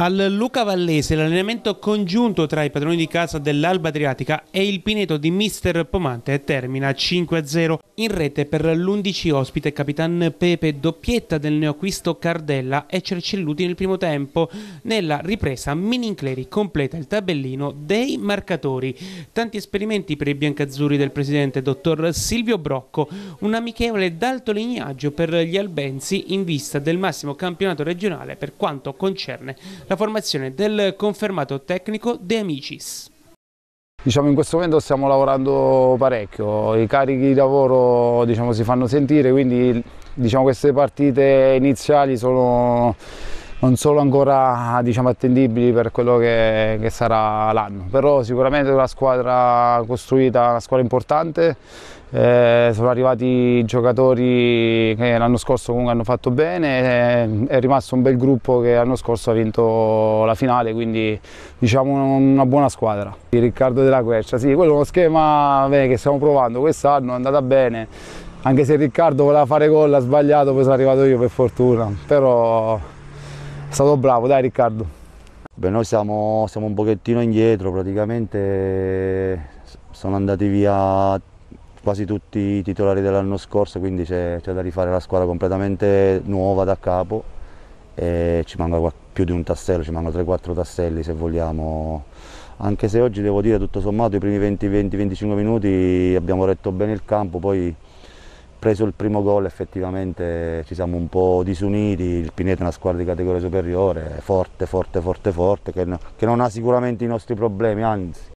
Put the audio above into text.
Al Luca Vallese l'allenamento congiunto tra i padroni di casa dell'Alba Adriatica e il Pineto di Mister Pomante termina 5-0 in rete per l'11 ospite Capitan Pepe, doppietta del neoacquisto Cardella e Cercelluti nel primo tempo. Nella ripresa Minincleri completa il tabellino dei marcatori. Tanti esperimenti per i biancazzurri del presidente dottor Silvio Brocco, un amichevole d'alto lignaggio per gli albenzi in vista del massimo campionato regionale per quanto concerne la formazione del confermato tecnico De Amicis. Diciamo in questo momento stiamo lavorando parecchio, i carichi di lavoro diciamo, si fanno sentire, quindi diciamo, queste partite iniziali sono non sono ancora diciamo, attendibili per quello che, che sarà l'anno, però sicuramente una squadra costruita, una squadra importante, eh, sono arrivati giocatori che l'anno scorso comunque hanno fatto bene, eh, è rimasto un bel gruppo che l'anno scorso ha vinto la finale, quindi diciamo una buona squadra. Riccardo della Quercia, sì, quello è uno schema beh, che stiamo provando quest'anno, è andata bene, anche se Riccardo voleva fare gol, ha sbagliato, poi sono arrivato io per fortuna, però è stato bravo, dai Riccardo. Beh, noi siamo, siamo un pochettino indietro, praticamente sono andati via quasi tutti i titolari dell'anno scorso, quindi c'è da rifare la squadra completamente nuova da capo e ci manca più di un tassello, ci mancano 3-4 tasselli se vogliamo. Anche se oggi devo dire tutto sommato i primi 20-25 minuti abbiamo retto bene il campo, poi preso il primo gol effettivamente ci siamo un po' disuniti, il Pineto è una squadra di categoria superiore, forte, forte, forte, forte, che, che non ha sicuramente i nostri problemi, anzi